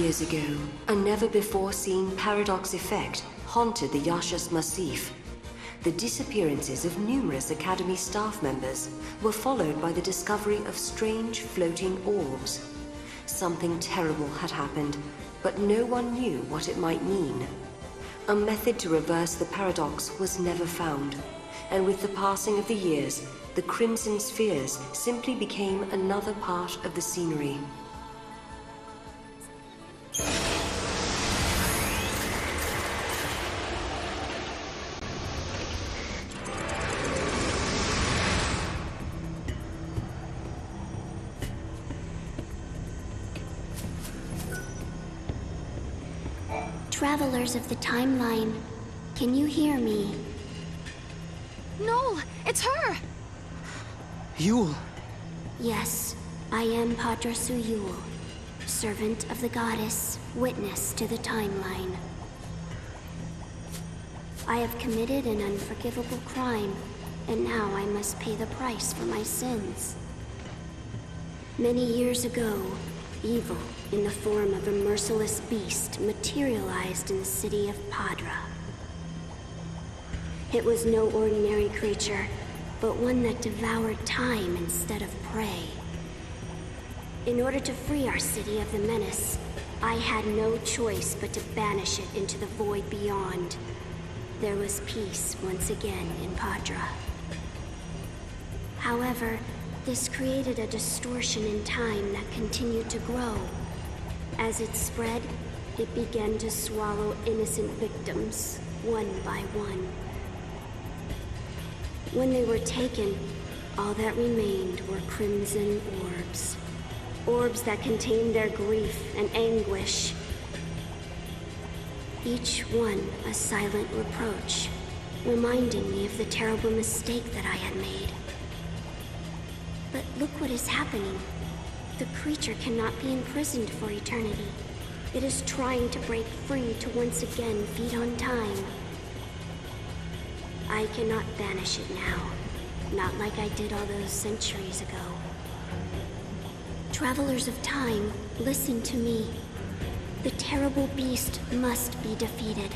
Years ago, a never-before-seen paradox effect haunted the Yaschas Massif. The disappearances of numerous Academy staff members were followed by the discovery of strange floating orbs. Something terrible had happened, but no one knew what it might mean. A method to reverse the paradox was never found, and with the passing of the years, the Crimson Spheres simply became another part of the scenery. Travelers of the timeline, can you hear me? No, it's her! Yeul! Yes, I am Paddra Nsu-Yeul, servant of the goddess, witness to the timeline. I have committed an unforgivable crime, and now I must pay the price for my sins. Many years ago, evil in the form of a merciless beast materialized in the city of Paddra. It was no ordinary creature, but one that devoured time instead of prey. In order to free our city of the menace, I had no choice but to banish it into the void beyond. There was peace once again in Paddra. However, this created a distortion in time that continued to grow. As it spread, it began to swallow innocent victims, one by one. When they were taken, all that remained were crimson orbs. Orbs that contained their grief and anguish. Each one a silent reproach, reminding me of the terrible mistake that I had made. But look what is happening. The creature cannot be imprisoned for eternity. It is trying to break free to once again feed on time. I cannot banish it now. Not like I did all those centuries ago. Travelers of time, listen to me. The terrible beast must be defeated.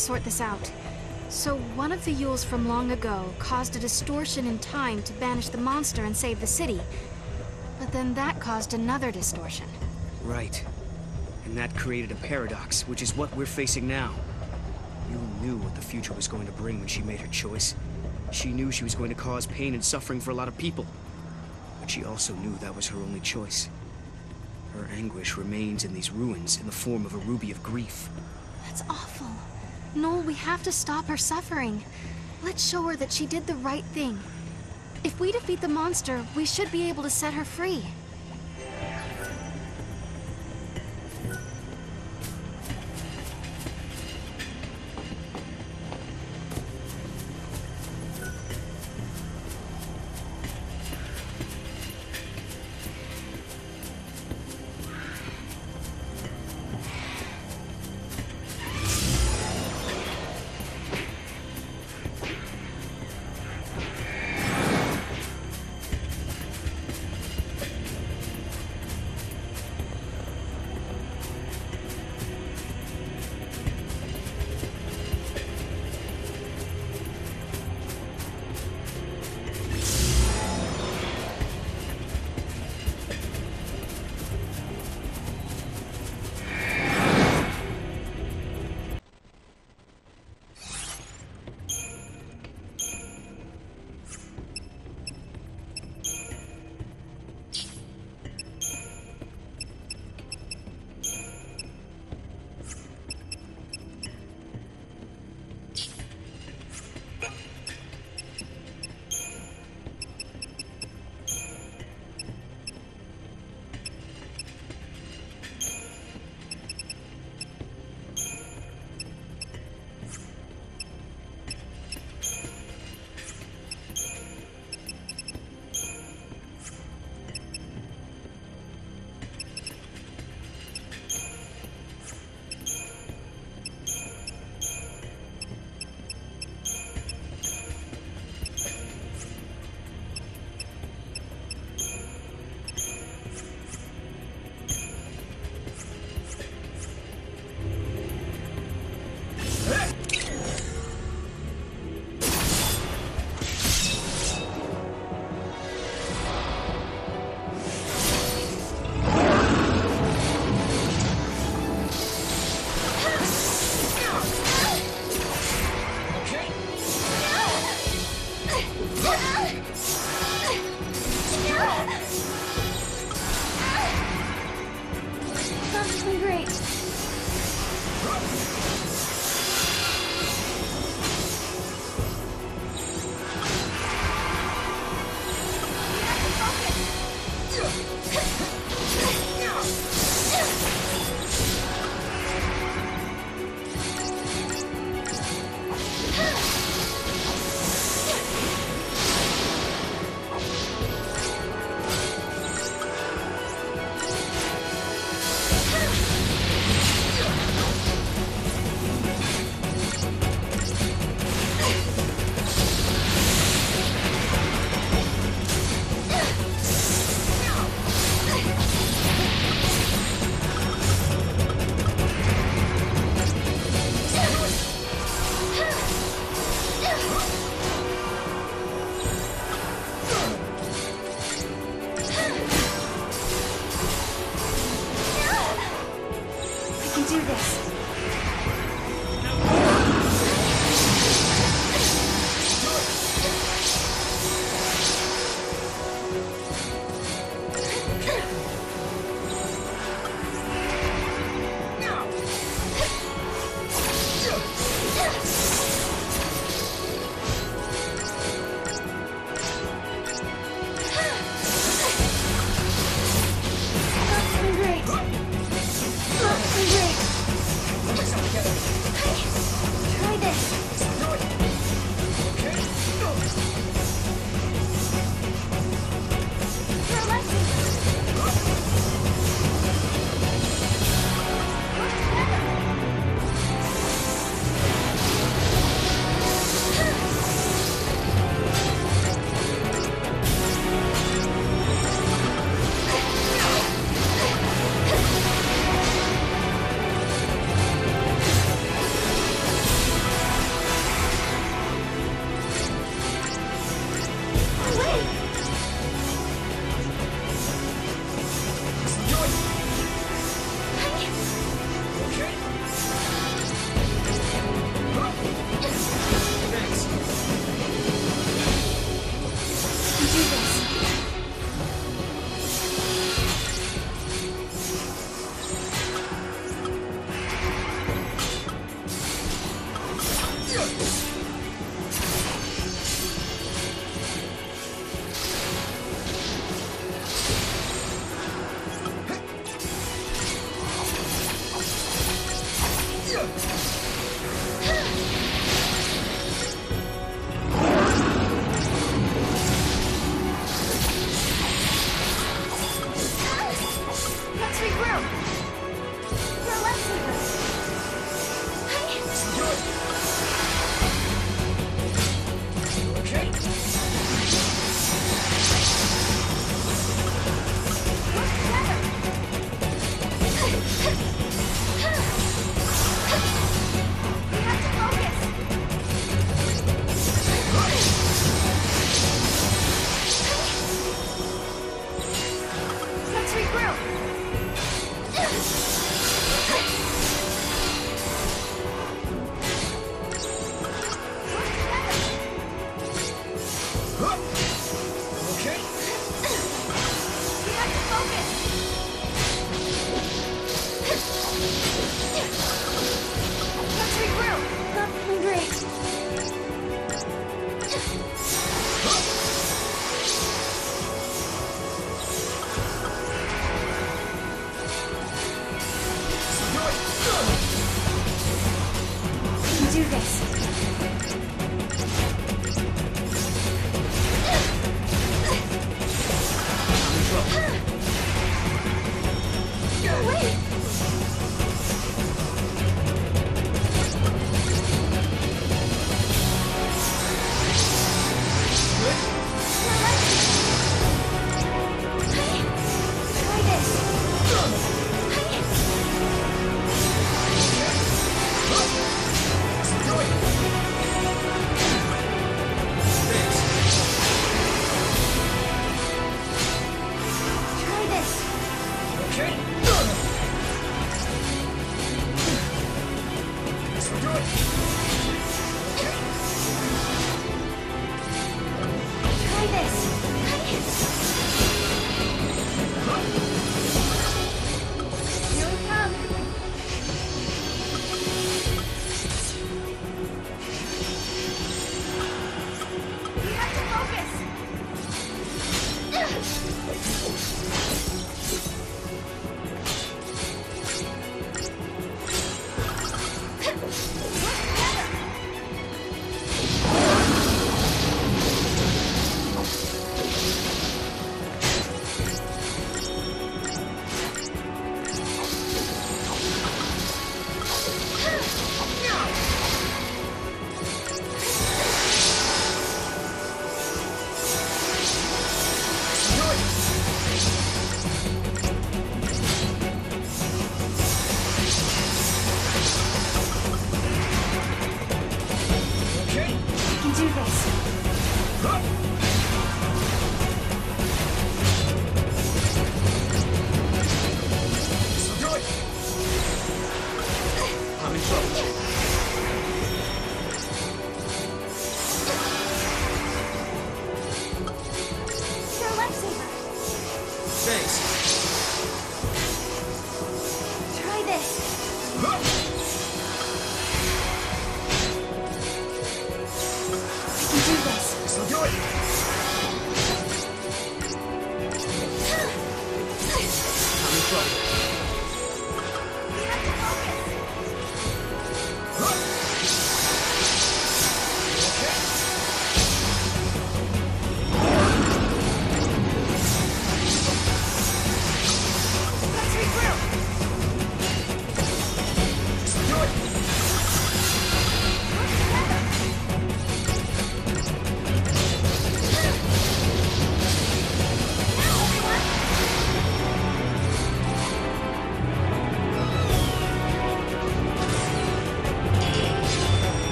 Sort this out. So one of the Yeuls from long ago caused a distortion in time to banish the monster and save the city. But then that caused another distortion. Right. And that created a paradox, which is what we're facing now. Yeul knew what the future was going to bring when she made her choice. She knew she was going to cause pain and suffering for a lot of people. But she also knew that was her only choice. Her anguish remains in these ruins in the form of a ruby of grief. That's awful. Noel, we have to stop her suffering. Let's show her that she did the right thing. If we defeat the monster, we should be able to set her free. Do this.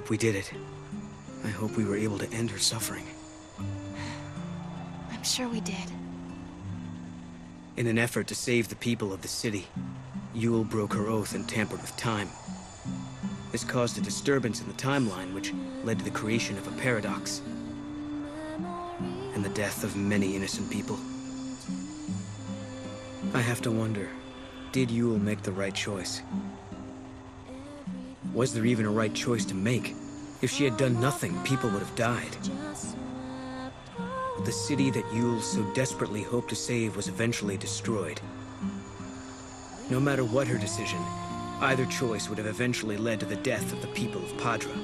Hope we did it. I hope we were able to end her suffering. I'm sure we did. In an effort to save the people of the city, Yeul broke her oath and tampered with time. This caused a disturbance in the timeline, which led to the creation of a paradox. And the death of many innocent people. I have to wonder, did Yeul make the right choice? Was there even a right choice to make? If she had done nothing, people would have died. The city that Yeul so desperately hoped to save was eventually destroyed. No matter what her decision, either choice would have eventually led to the death of the people of Paddra.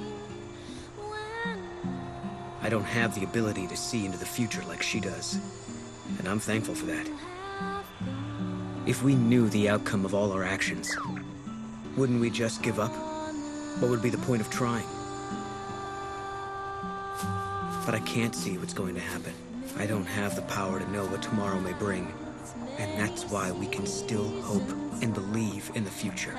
I don't have the ability to see into the future like she does, and I'm thankful for that. If we knew the outcome of all our actions, wouldn't we just give up? What would be the point of trying? But I can't see what's going to happen. I don't have the power to know what tomorrow may bring. And that's why we can still hope and believe in the future.